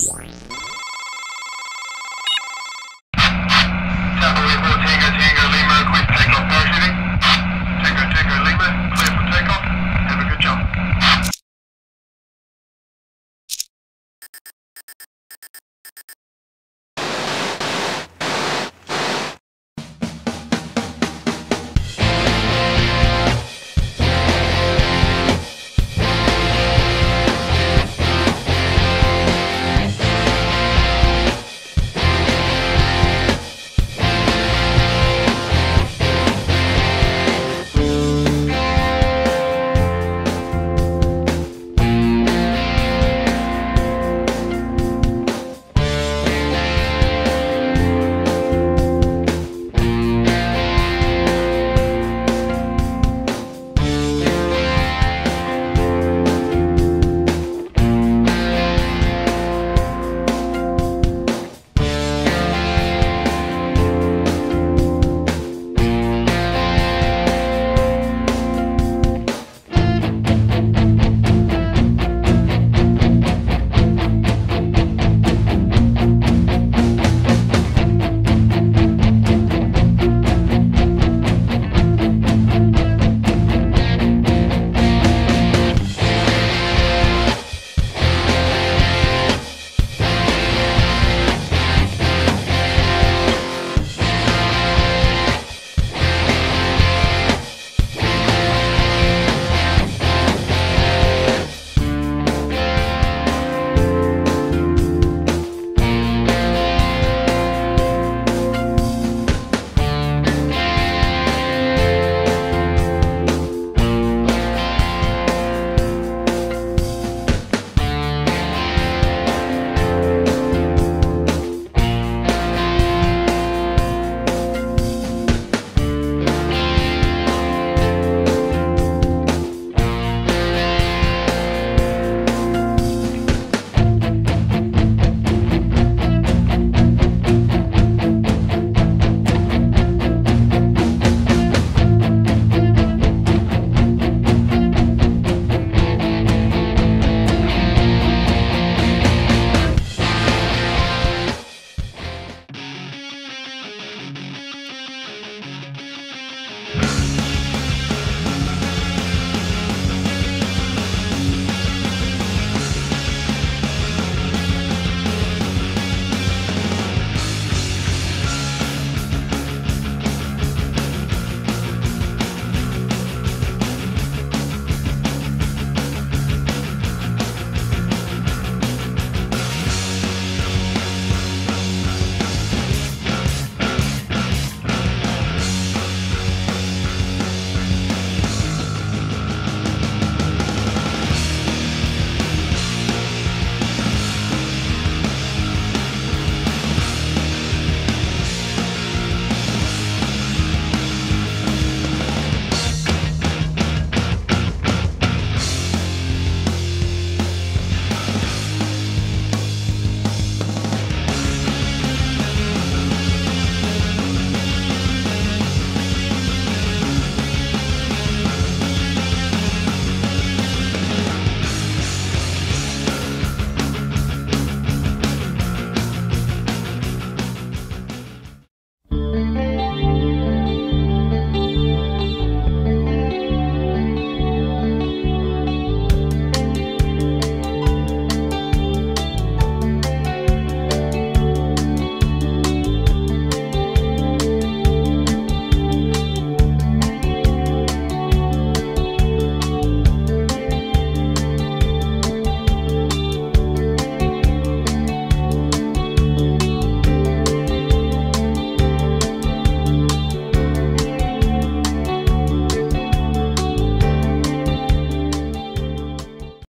Wow.